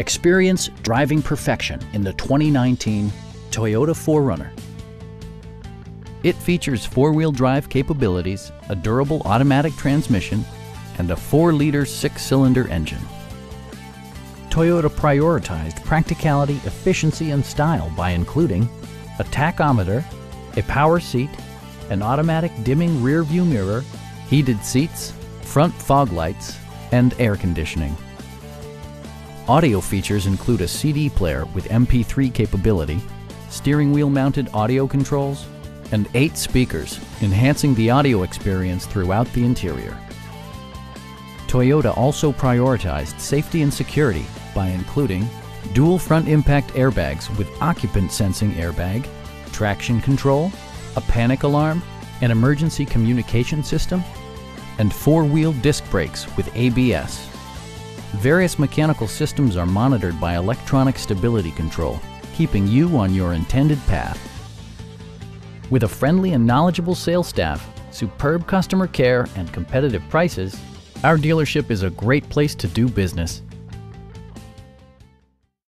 Experience driving perfection in the 2019 Toyota 4Runner. It features four-wheel drive capabilities, a durable automatic transmission, and a 4-liter six-cylinder engine. Toyota prioritized practicality, efficiency, and style by including a tachometer, a power seat, an automatic dimming rear view mirror, heated seats, front fog lights, and air conditioning. Audio features include a CD player with MP3 capability, steering wheel mounted audio controls, and eight speakers, enhancing the audio experience throughout the interior. Toyota also prioritized safety and security by including dual front impact airbags with occupant sensing airbag, traction control, a panic alarm, an emergency communication system, and four-wheel disc brakes with ABS. Various mechanical systems are monitored by electronic stability control, keeping you on your intended path. With a friendly and knowledgeable sales staff, superb customer care, and competitive prices, our dealership is a great place to do business.